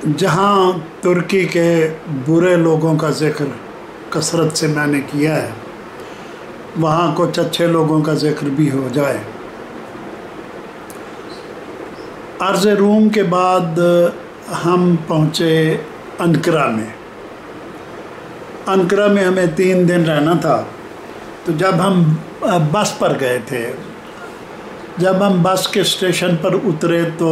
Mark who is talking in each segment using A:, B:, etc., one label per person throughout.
A: जहाँ तुर्की के बुरे लोगों का ज़िक्र कसरत से मैंने किया है, वहाँ कुछ अच्छे लोगों का ज़िक्र भी हो जाए। अर्ज़ रूम के बाद हम पहुँचे अनकरा में। अनकरा में हमें तीन दिन रहना था। तो जब हम बस पर गए थे, जब हम बस के स्टेशन पर उतरे तो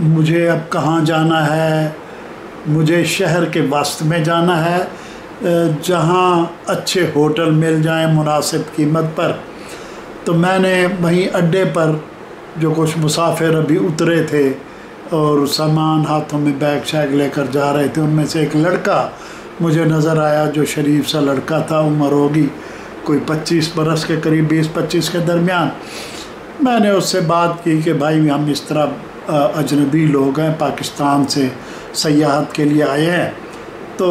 A: मुझे अब कहाँ जाना है? मुझे शहर के वस्त में जाना है। जहाँ अच्छे होटल मिल जाएँ मुनासिब कीमत पर। तो मैंने वहीं अड्डे पर जो कुछ मुसाफिर अभी उतरे थे और सामान हाथों में बैग शैग लेकर जा रहे थे, उनमें से एक लड़का मुझे नज़र आया जो शरीफ सा लड़का था, उम्र होगी कोई 25 बरस के करीब 20-25 के दरमियान। मैंने उससे बात की कि भाई हम इस तरह अजनबी लोग हैं, पाकिस्तान से सयाहत के लिए आए हैं। तो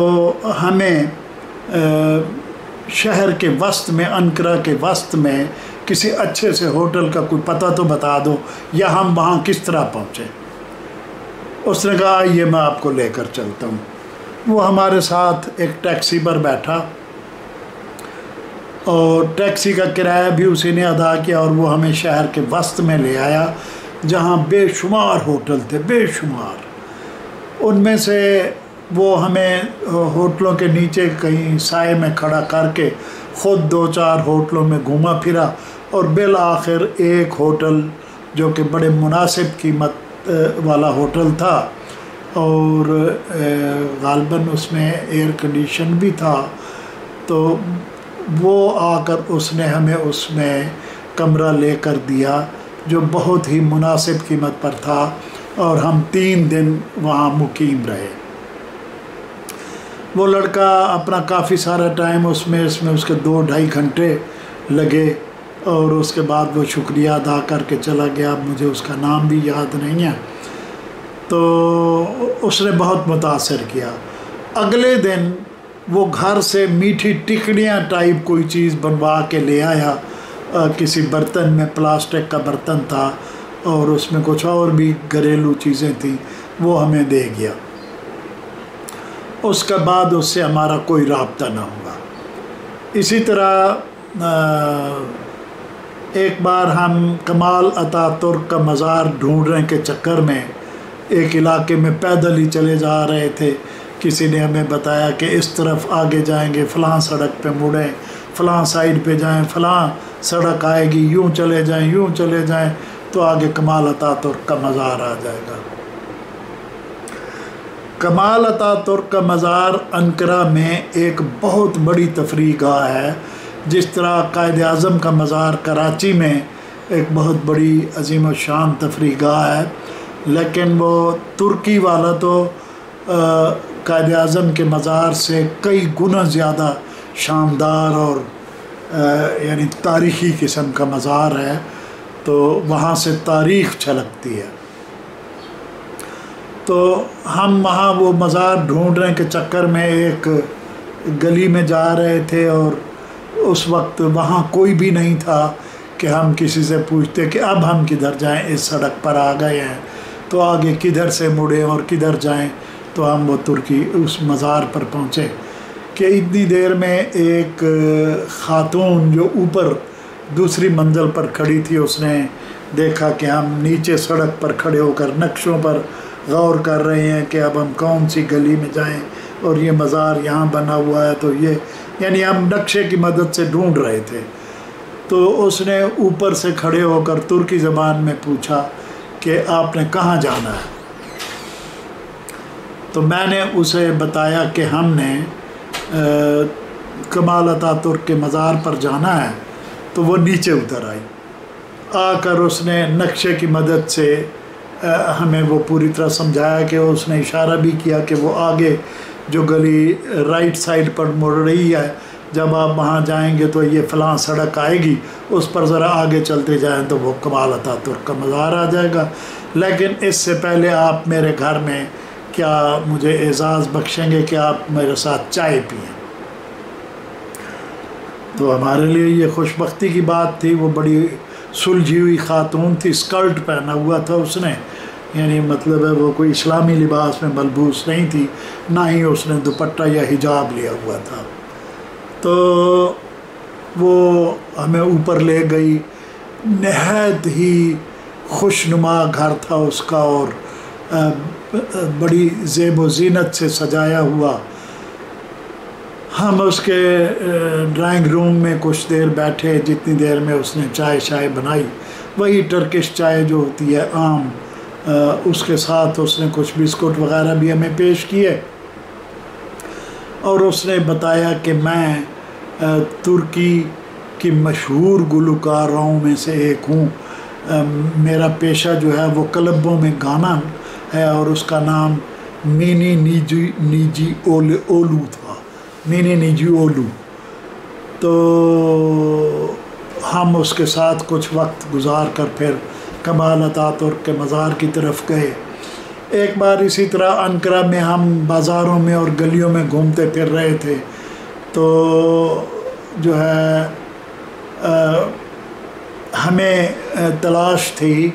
A: हमें शहर के वस्त में, अनकरा के वस्त में किसी अच्छे से होटल का कोई पता तो बता दो, या हम वहाँ किस तरह पहुँचे। उसने कहा, ये मैं आपको लेकर चलता हूँ। वो हमारे साथ एक टैक्सी पर बैठा। और टैक्सी का किराया भी उसी ने अदा किया और वो हमें शहर के वस्त में ले आया। जहाँ बेशुमार होटल थे, बेशुमार। उनमें से वो हमें होटलों के नीचे कहीं साय में खड़ा करके ख़ुद दो चार होटलों में घूमा फिरा और बिल आखिर एक होटल जो कि बड़े मुनासिब कीमत वाला होटल था और गालबन उसमें एयर कंडीशन भी था। तो वो आकर उसने हमें उसमें कमरा लेकर दिया। जो बहुत ही मुनासिब कीमत पर था और हम तीन दिन वहाँ मुकीम रहे। वो लड़का अपना काफ़ी सारा टाइम उसमें, इसमें उसके दो ढाई घंटे लगे और उसके बाद वो शुक्रिया अदा करके चला गया। मुझे उसका नाम भी याद नहीं है। तो उसने बहुत मुतासर किया। अगले दिन वो घर से मीठी टिकड़ियाँ टाइप कोई चीज़ बनवा के ले आया किसी बर्तन में प्लास्टिक का बर्तन था और उसमें कुछ और भी घरेलू चीज़ें थी, वो हमें दे गया। उसके बाद उससे हमारा कोई रबता ना हुआ। इसी तरह एक बार हम कमाल अता तुर्क का मज़ार ढूँढने के चक्कर में एक इलाके में पैदल ही चले जा रहे थे। किसी ने हमें बताया कि इस तरफ़ आगे जाएँगे, फ़लाँ सड़क पे मुड़ें, फ़लाँ साइड पे जाएँ, फ़लाँ सड़क आएगी, यूँ चले जाएँ, यूँ चले जाएँ तो आगे कमाल अता तुर्क का मज़ार आ जाएगा। कमाल अता तुर्क का मज़ार अनकरा में एक बहुत बड़ी तफरी गाह है, जिस तरह कायद अज़म का मज़ार कराची में एक बहुत बड़ी अजीम शान तफरी गाह है, लेकिन वो तुर्की वाला तो कायद अज़म के मज़ार से कई गुना ज़्यादा शानदार और यानी तारीख़ी किस्म का मज़ार है तो वहाँ से तारीख़ छलकती है। तो हम वहाँ वो मज़ार ढूँढने के चक्कर में एक गली में जा रहे थे और उस वक्त वहाँ कोई भी नहीं था कि हम किसी से पूछते कि अब हम किधर जाएँ, इस सड़क पर आ गए हैं तो आगे किधर से मुड़े और किधर जाएँ तो हम वो तुर्की उस मज़ार पर पहुँचे। कि इतनी देर में एक ख़ातून जो ऊपर दूसरी मंजिल पर खड़ी थी, उसने देखा कि हम नीचे सड़क पर खड़े होकर नक्शों पर गौर कर रहे हैं कि अब हम कौन सी गली में जाएँ और ये मज़ार यहाँ बना हुआ है। तो ये, यानी हम नक्शे की मदद से ढूंढ रहे थे। तो उसने ऊपर से खड़े होकर तुर्की ज़बान में पूछा कि आपने कहाँ जाना है? तो मैंने उसे बताया कि हमने कमाल अता तुर्क के मज़ार पर जाना है तो वो नीचे उतर आई। आकर उसने नक्शे की मदद से हमें वो पूरी तरह समझाया कि उसने इशारा भी किया कि वो आगे जो गली राइट साइड पर मुड़ रही है, जब आप वहाँ जाएँगे तो ये फ़लाँ सड़क आएगी, उस पर ज़रा आगे चलते जाएँ तो वो कमाल अता तुर्क का मज़ार आ जाएगा। लेकिन इससे पहले आप मेरे घर में क्या मुझे एज़ाज़ बख्शेंगे कि आप मेरे साथ चाय पिए? तो हमारे लिए ये खुशबख्ती की बात थी, वो बड़ी सुलझी हुई ख़ातून थी स्कर्ट पहना हुआ था उसने। यानी मतलब है, वो कोई इस्लामी लिबास में मलबूस नहीं थी, ना ही उसने दुपट्टा या हिजाब लिया हुआ था। तो वो हमें ऊपर ले गई। नहायत ही खुशनुमा घर था उसका और बड़ी जेब व जीनत से सजाया हुआ। हम उसके ड्राइंग रूम में कुछ देर बैठे, जितनी देर में उसने चाय शाय बनाई। वही टर्किश चाय जो होती है, आम उसके साथ उसने कुछ बिस्कुट वगैरह भी हमें पेश किए। और उसने बताया कि मैं तुर्की की मशहूर गुलकारों में से एक हूँ। मेरा पेशा जो है वो क्लबों में गाना है और उसका नाम मीनी निजी निजी ओल ओलू था। मीनी निजी ओलू। तो हम उसके साथ कुछ वक्त गुजार कर फिर कमाल अतातुर्क के मज़ार की तरफ़ गए। एक बार इसी तरह अनकरा में हम बाज़ारों में और गलियों में घूमते फिर रहे थे। तो जो है आ, हमें तलाश थी आ,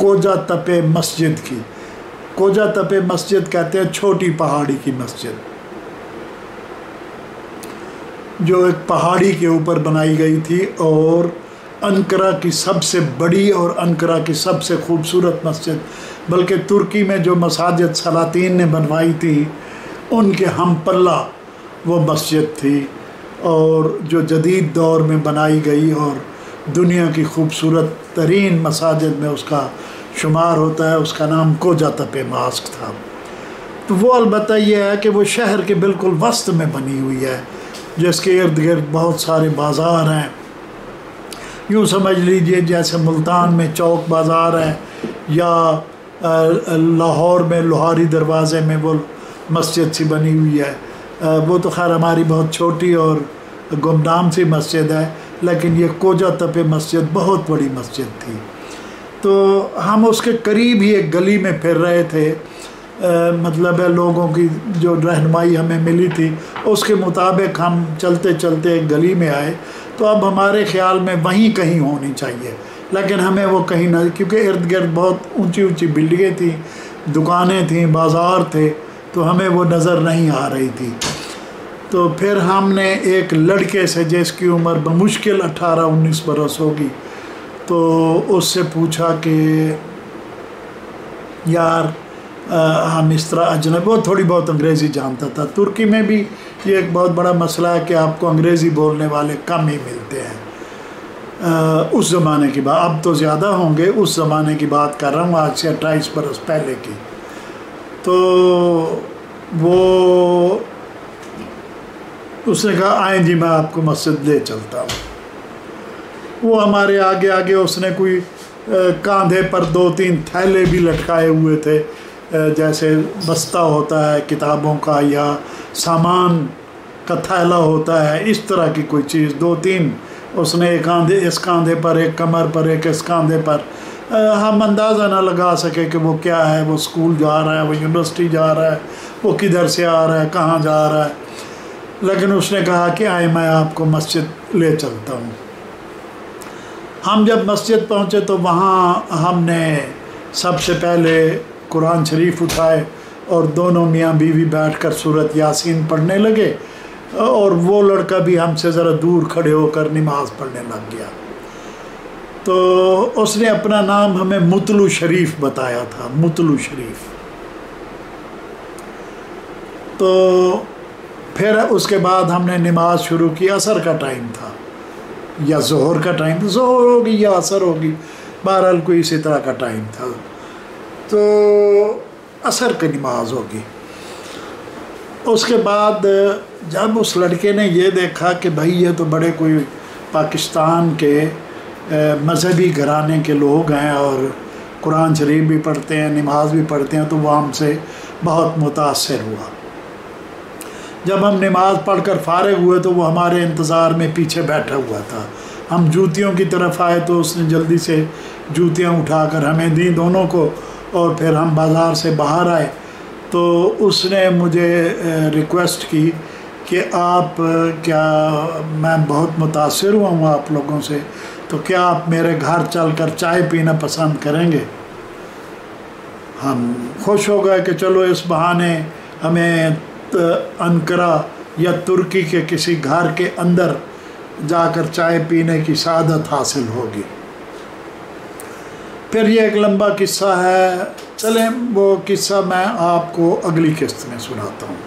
A: कोजा तपे मस्जिद की। कोजा तपे मस्जिद कहते हैं छोटी पहाड़ी की मस्जिद। जो एक पहाड़ी के ऊपर बनाई गई थी और अनकरा की सबसे बड़ी और अनकरा की सबसे खूबसूरत मस्जिद, बल्कि तुर्की में जो मसाजिद सलातीन ने बनवाई थी, उनके हम पल्ला वो मस्जिद थी और जो जदीद दौर में बनाई गई और दुनिया की खूबसूरत तरीन मसाजिद में उसका शुमार होता है, उसका नाम कोजा तप मास्क था। तो वो अलबत् यह है कि वो शहर के बिल्कुल वस्त में बनी हुई है, जिसके इर्द गिर्द बहुत सारे बाज़ार हैं। यूँ समझ लीजिए जैसे मुल्तान में चौक बाज़ार है, या लाहौर में लोहारी दरवाज़े में वो मस्जिद सी बनी हुई है। वो तो खैर हमारी बहुत छोटी और गुमनाम सी मस्जिद है। लेकिन ये कोजा तपे मस्जिद बहुत बड़ी मस्जिद थी। तो हम उसके करीब ही एक गली में फिर रहे थे। आ, मतलब है लोगों की जो रहनमाई हमें मिली थी उसके मुताबिक हम चलते चलते एक गली में आए। तो अब हमारे ख्याल में वहीं कहीं होनी चाहिए। लेकिन हमें वो कहीं ना क्योंकि इर्द गिर्द बहुत ऊँची ऊँची बिल्डिंगें थी दुकानें थी बाज़ार थे तो हमें वो नज़र नहीं आ रही थी। तो फिर हमने एक लड़के से जिसकी उम्र बमुश्किल अठारह उन्नीस बरस होगी तो उससे पूछा कि यार आ, हम इस तरह अजनब वो थोड़ी बहुत अंग्रेज़ी जानता था। तुर्की में भी ये एक बहुत बड़ा मसला है कि आपको अंग्रेज़ी बोलने वाले कम ही मिलते हैं। आ, उस ज़माने की बात अब तो ज़्यादा होंगे उस ज़माने की बात कर रहा हूँ आज से अट्ठाईस बरस पहले की। तो वो उसने कहा, आए जी, मैं आपको मस्जिद ले चलता हूँ। वो हमारे आगे आगे उसने कोई कंधे पर दो तीन थैले भी लटकाए हुए थे जैसे बस्ता होता है, किताबों का या सामान का थैला होता है, इस तरह की कोई चीज़। दो तीन, उसने एक कांधे इस कांधे पर, एक कमर पर, एक इस कांधे पर। हम अंदाज़ा ना लगा सके कि वो क्या है, वो स्कूल जा रहा है, वो यूनिवर्सिटी जा रहा है, वो किधर से आ रहा है, कहाँ जा रहा है। लेकिन उसने कहा कि आए, मैं आपको मस्जिद ले चलता हूँ। हम जब मस्जिद पहुँचे तो वहाँ हमने सबसे पहले कुरान शरीफ उठाए और दोनों मियाँ बीवी बैठकर सूरत यासीन पढ़ने लगे और वो लड़का भी हमसे ज़रा दूर खड़े होकर नमाज़ पढ़ने लग गया। तो उसने अपना नाम हमें मुतलू शरीफ बताया था, मुतलू शरीफ। तो फिर उसके बाद हमने नमाज़ शुरू की, असर का टाइम था। या जहर का टाइम था। जहर होगी या असर होगी, बहरहाल कोई इसी तरह का टाइम था। तो असर की नमाज़ होगी। उसके बाद जब उस लड़के ने ये देखा कि भाई ये तो बड़े कोई पाकिस्तान के मज़हबी घराने के लोग हैं और कुरान शरीफ भी पढ़ते हैं, नमाज़ भी पढ़ते हैं तो वह हमसे बहुत मुतासर हुआ। जब हम नमाज़ पढ़कर फारग हुए तो वो हमारे इंतज़ार में पीछे बैठा हुआ था। हम जूतियों की तरफ़ आए तो उसने जल्दी से जूतियाँ उठाकर हमें दी दोनों को और फिर हम बाज़ार से बाहर आए। तो उसने मुझे रिक्वेस्ट की कि आप क्या मैं बहुत मुतासर हुआ हूँ आप लोगों से? तो क्या आप मेरे घर चल कर चाय पीना पसंद करेंगे? हम खुश हो गए कि चलो इस बहाने हमें अनकरा या तुर्की के किसी घर के अंदर जाकर चाय पीने की सादत हासिल होगी। फिर ये एक लंबा किस्सा है। चलें, वो किस्सा मैं आपको अगली किस्त में सुनाता हूँ।